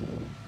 you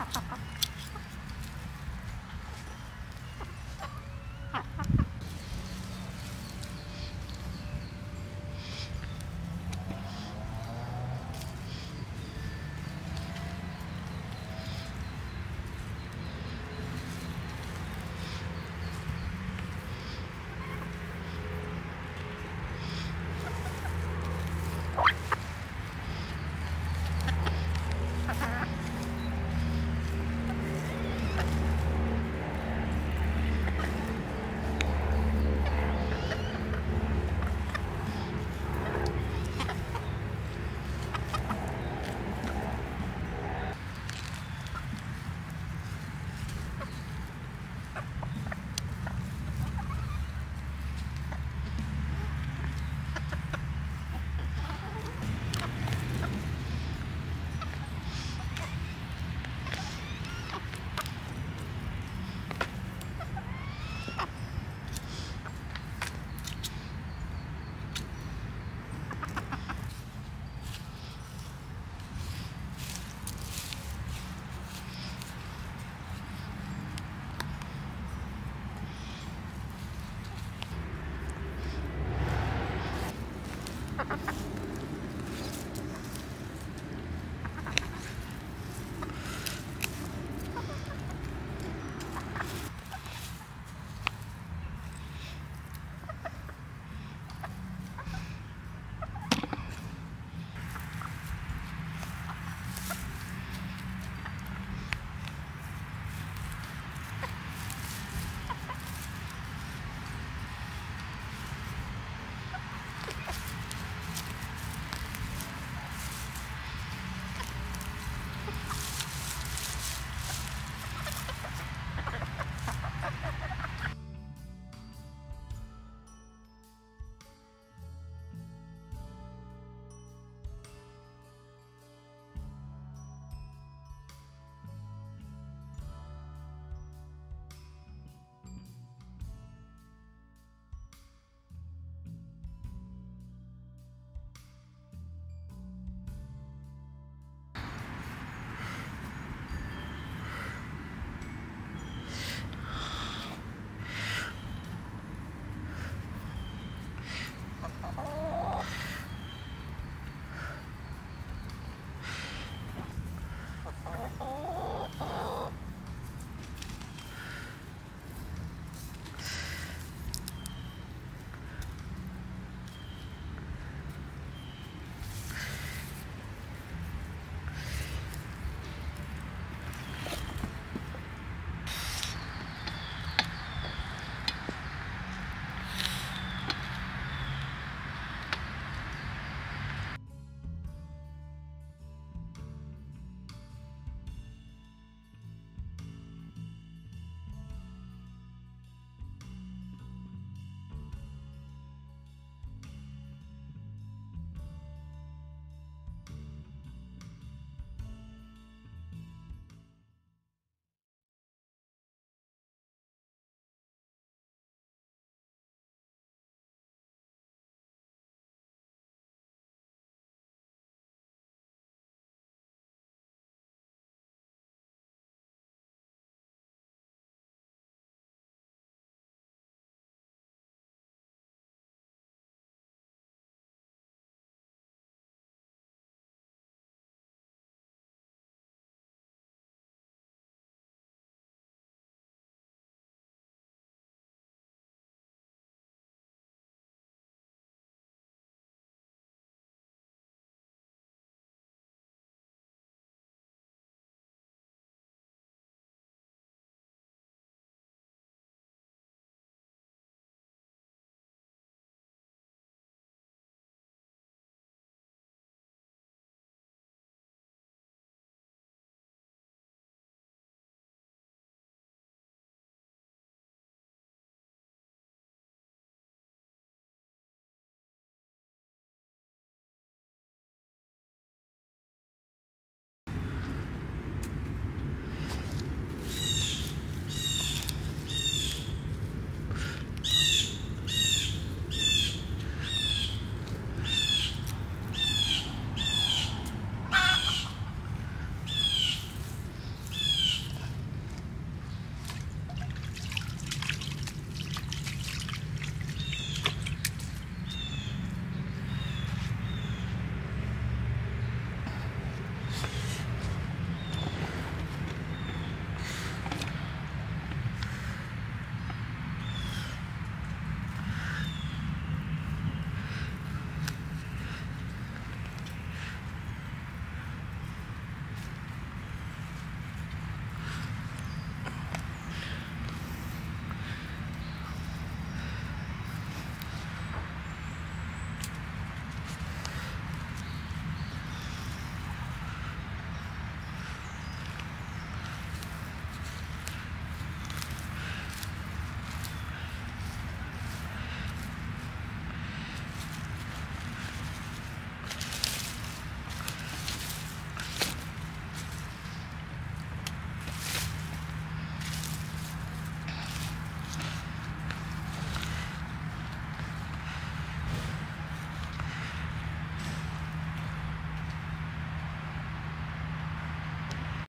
Oh.